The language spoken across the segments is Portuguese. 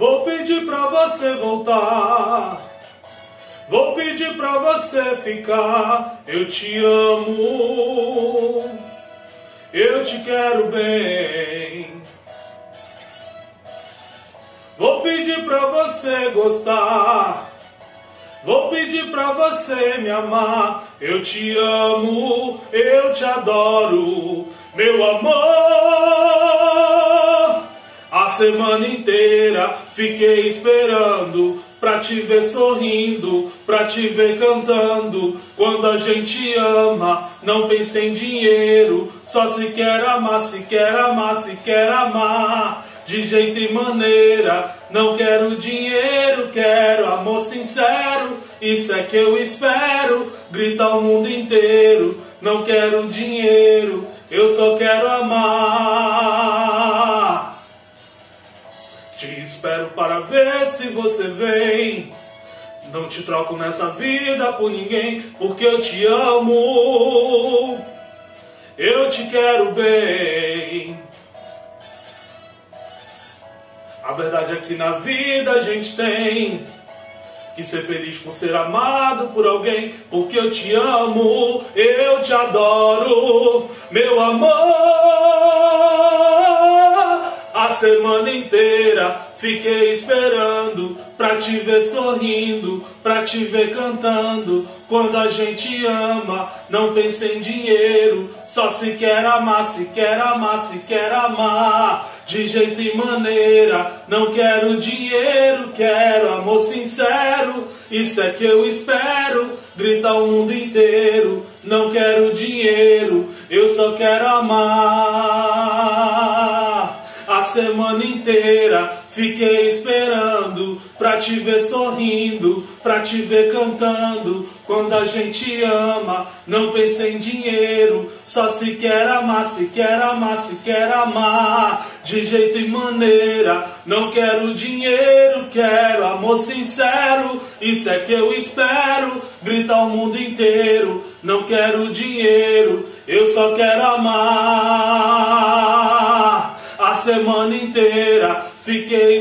Vou pedir pra você voltar. Vou pedir pra você ficar. Eu te amo. Eu te quero bem. Vou pedir pra você gostar. Vou pedir pra você me amar. Eu te amo, eu te adoro, meu amor. Semana inteira fiquei esperando pra te ver sorrindo, pra te ver cantando. Quando a gente ama, não pensa em dinheiro, só se quer amar, se quer amar, se quer amar. De jeito e maneira, não quero dinheiro, quero amor sincero. Isso é que eu espero, grita o mundo inteiro. Não quero dinheiro, eu só quero amar. Te espero para ver se você vem. Não te troco nessa vida por ninguém, porque eu te amo. Eu te quero bem. A verdade é que na vida a gente tem que ser feliz por ser amado por alguém, porque eu te amo, eu te adoro, meu amor semana inteira fiquei esperando pra te ver sorrindo, pra te ver cantando. Quando a gente ama, não pensa em dinheiro, só se quer amar, se quer amar, se quer amar. De jeito e maneira, não quero dinheiro, quero amor sincero. Isso é que eu espero, grita o mundo inteiro. Não quero inteira fiquei esperando pra te ver sorrindo, pra te ver cantando. Quando a gente ama, não pensa em dinheiro, só se quer amar, se quer amar, se quer amar. De jeito e maneira, não quero dinheiro, quero amor sincero. Isso é que eu espero, grita o mundo inteiro. Não quero dinheiro, eu só quero amar a semana inteira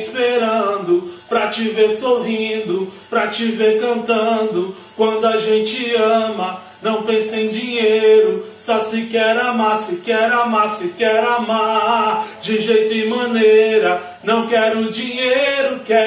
esperando pra te ver sorrindo, pra te ver cantando. Quando a gente ama, não pensa em dinheiro, só se quer amar, se quer amar, se quer amar. De jeito e maneira, não quero dinheiro, quero